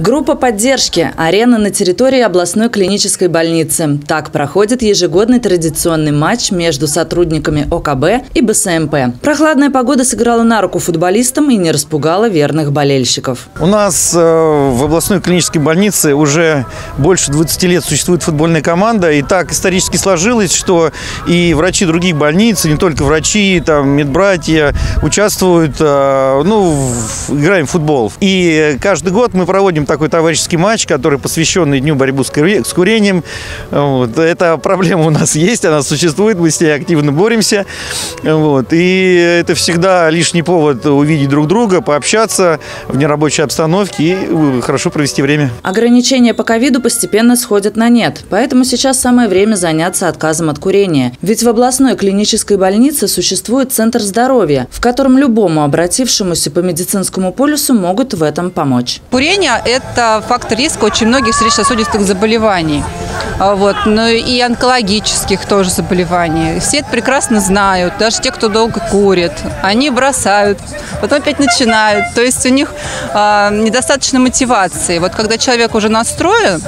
Группа поддержки. Арена на территории областной клинической больницы. Так проходит ежегодный традиционный матч между сотрудниками ОКБ и БСМП. Прохладная погода сыграла на руку футболистам и не распугала верных болельщиков. У нас э, в областной клинической больнице уже больше 20 лет существует футбольная команда. И так исторически сложилось, что и врачи других больниц, не только врачи, там, медбратья участвуют, э, ну, играем в футбол. И каждый год мы проводим такой товарищеский матч, который посвящен Дню борьбы с курением. Вот. Эта проблема у нас есть, она существует, мы с ней активно боремся. Вот. И это всегда лишний повод увидеть друг друга, пообщаться в нерабочей обстановке и э, хорошо провести время. Ограничения по ковиду постепенно сходят на нет, поэтому сейчас самое время заняться отказом от курения. Ведь в областной клинической больнице существует Центр здоровья, в котором любому обратившемуся по медицинскому полюсу могут в этом помочь. Курение – это фактор риска очень многих сердечно-сосудистых заболеваний. А вот, ну и онкологических тоже заболеваний. Все это прекрасно знают, даже те, кто долго курит. Они бросают, потом опять начинают. То есть у них э, недостаточно мотивации. Вот когда человек уже настроен,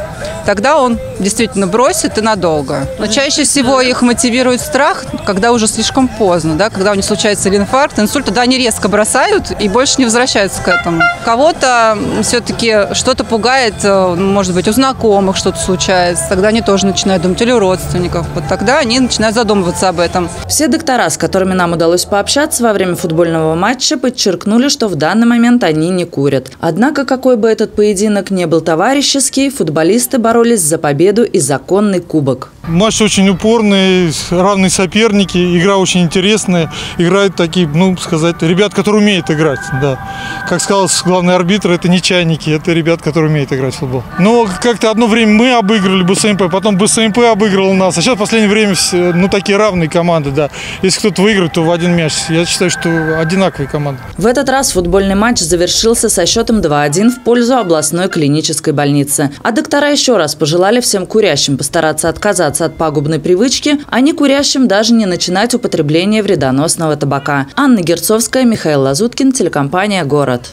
тогда он действительно бросит и надолго. Но чаще всего их мотивирует страх, когда уже слишком поздно, да, когда у них случается инфаркт, инсульт, тогда они резко бросают и больше не возвращаются к этому. Кого-то все-таки что-то пугает, э, может быть, у знакомых что-то случается, тогда они тоже начинают думать, или у родственников. Вот тогда они начинают задумываться об этом. Все доктора, с которыми нам удалось пообщаться во время футбольного матча, подчеркнули, что в данный момент они не курят. Однако, какой бы этот поединок не был товарищеский, футболисты боролись за победу и законный кубок. Матч очень упорный, равные соперники, игра очень интересная. Играют такие, ну, сказать, ребят, которые умеют играть, да. Как сказал главный арбитр, это не чайники, это ребят, которые умеют играть в футбол. Но как-то одно время мы обыграли БСМП, потом БСМП обыграл нас, а сейчас в последнее время, все, ну, такие равные команды, да. Если кто-то выиграет, то в один мяч. Я считаю, что одинаковые команды. В этот раз футбольный матч завершился со счетом 2-1 в пользу областной клинической больницы. А доктора еще раз пожелали всем курящим постараться отказаться отказаться от пагубной привычки, а не курящим даже не начинать употребление вредоносного табака. Анна Герцовская, Михаил Лазуткин, телекомпания «Город».